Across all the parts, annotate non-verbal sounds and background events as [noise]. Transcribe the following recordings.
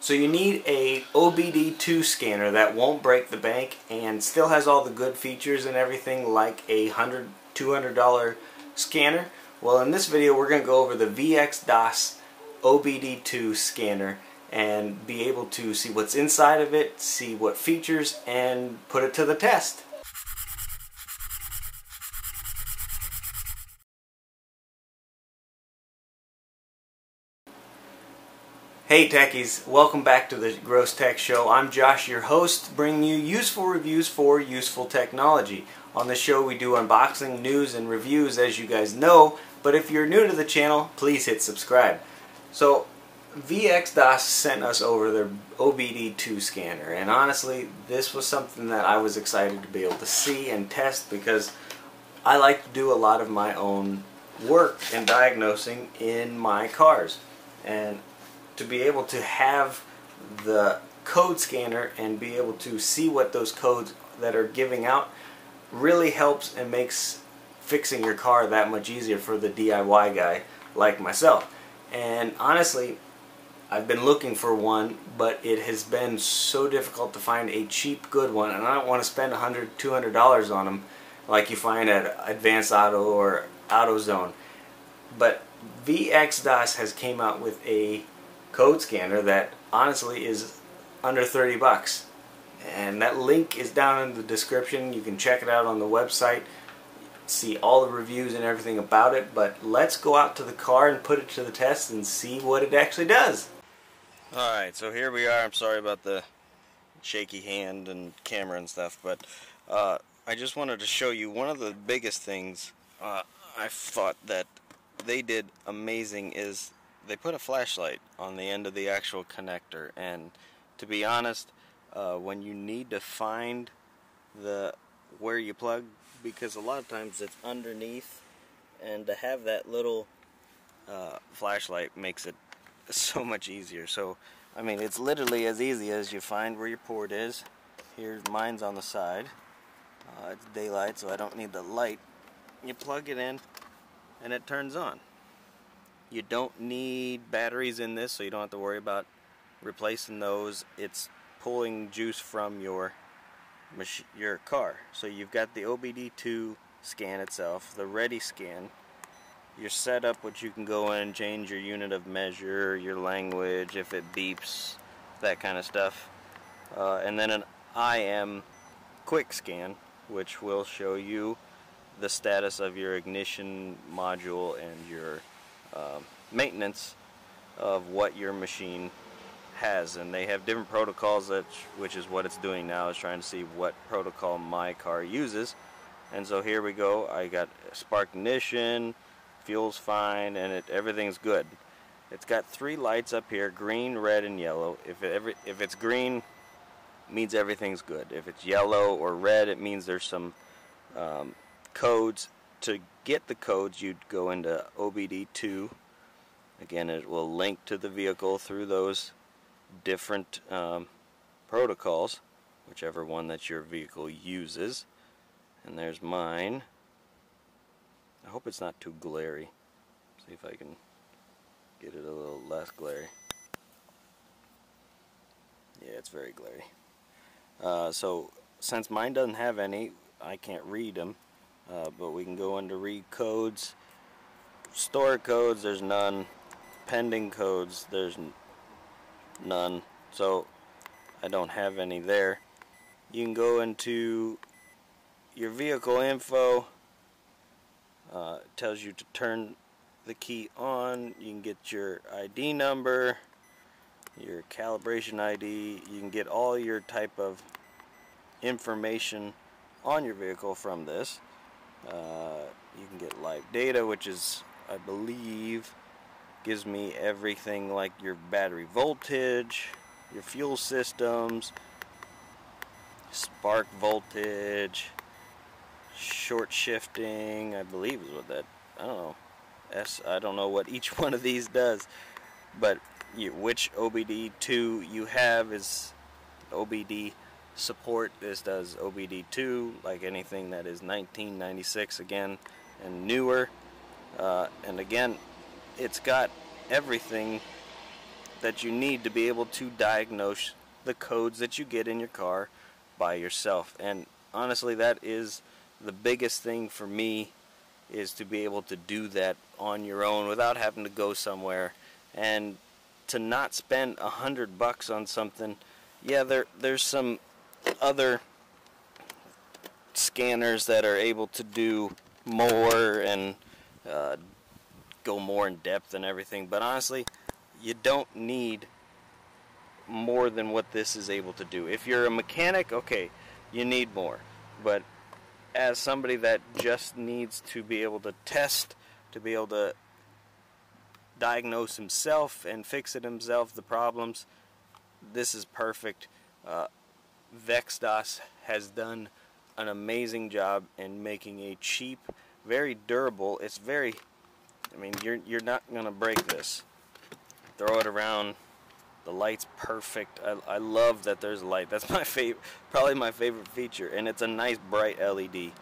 So you need a OBD2 scanner that won't break the bank and still has all the good features and everything like a $100, $200 scanner. Well in this video we're going to go over the VXDAS OBD2 scanner and be able to see what's inside of it, see what features, and put it to the test. Hey techies, welcome back to the Gross Tech Show. I'm Josh, your host, bringing you useful reviews for useful technology. On the show we do unboxing, news, and reviews as you guys know, but if you're new to the channel, please hit subscribe. So, VXDAS sent us over their OBD2 scanner, and honestly, this was something that I was excited to be able to see and test because I like to do a lot of my own work and diagnosing in my cars. And to be able to have the code scanner and be able to see what those codes that are giving out really helps and makes fixing your car that much easier for the DIY guy like myself. And honestly, I've been looking for one, but it has been so difficult to find a cheap good one, and I don't want to spend $100, $200 on them like you find at Advanced Auto or AutoZone. But VXDAS has came out with a code scanner that honestly is under 30 bucks. And that link is down in the description. You can check it out on the website, see all the reviews and everything about it. But let's go out to the car and put it to the test and see what it actually does. Alright, so here we are. I'm sorry about the shaky hand and camera and stuff, but uh, I just wanted to show you one of the biggest things uh, I thought that they did amazing is they put a flashlight on the end of the actual connector and to be honest uh, when you need to find the where you plug because a lot of times it's underneath and to have that little uh, flashlight makes it [laughs] so much easier. So I mean it's literally as easy as you find where your port is. Here's mine's on the side. Uh, it's daylight so I don't need the light. You plug it in and it turns on you don't need batteries in this, so you don't have to worry about replacing those. It's pulling juice from your your car. So you've got the OBD2 scan itself, the ready scan, your setup which you can go in and change your unit of measure, your language, if it beeps, that kind of stuff. Uh, and then an IM quick scan which will show you the status of your ignition module and your um, maintenance of what your machine has and they have different protocols that which is what it's doing now is trying to see what protocol my car uses. And so here we go. I got spark ignition fuel's fine and it everything's good. It's got three lights up here green red and yellow. If it every if it's green means everything's good. If it's yellow or red it means there's some um, codes to get the codes, you'd go into OBD2. Again, it will link to the vehicle through those different um, protocols, whichever one that your vehicle uses. And there's mine. I hope it's not too glary. See if I can get it a little less glary. Yeah, it's very glary. Uh, so, since mine doesn't have any, I can't read them. Uh, but we can go into read codes. Store codes, there's none. Pending codes, there's none. So I don't have any there. You can go into your vehicle info. Uh, tells you to turn the key on. You can get your ID number, your calibration ID. You can get all your type of information on your vehicle from this. Uh, you can get live data, which is, I believe, gives me everything like your battery voltage, your fuel systems, spark voltage, short shifting, I believe is what that, I don't know, S, I don't know what [laughs] each one of these does, but you, which OBD2 you have is OBD support. This does OBD2, like anything that is 1996 again and newer. Uh, and again, it's got everything that you need to be able to diagnose the codes that you get in your car by yourself. And honestly, that is the biggest thing for me is to be able to do that on your own without having to go somewhere and to not spend a hundred bucks on something. Yeah, there there's some other scanners that are able to do more and uh, go more in depth and everything, but honestly, you don't need more than what this is able to do. If you're a mechanic, okay, you need more. But as somebody that just needs to be able to test, to be able to diagnose himself and fix it himself, the problems, this is perfect. Uh, VXDAS has done an amazing job in making a cheap, very durable, it's very, I mean, you're, you're not going to break this. Throw it around, the light's perfect. I, I love that there's light. That's my [laughs] favorite, probably my favorite feature, and it's a nice bright LED.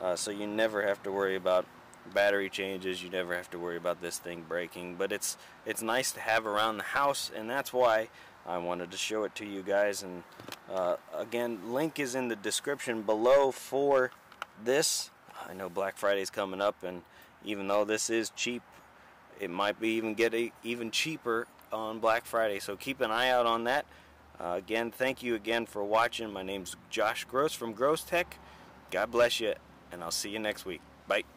Uh, so you never have to worry about battery changes. You never have to worry about this thing breaking. But it's it's nice to have around the house, and that's why I wanted to show it to you guys. And uh, again, link is in the description below for this. I know Black Friday's coming up, and even though this is cheap, it might be even get a, even cheaper on Black Friday. So keep an eye out on that. Uh, again, thank you again for watching. My name's Josh Gross from Gross Tech. God bless you, and I'll see you next week. Bye.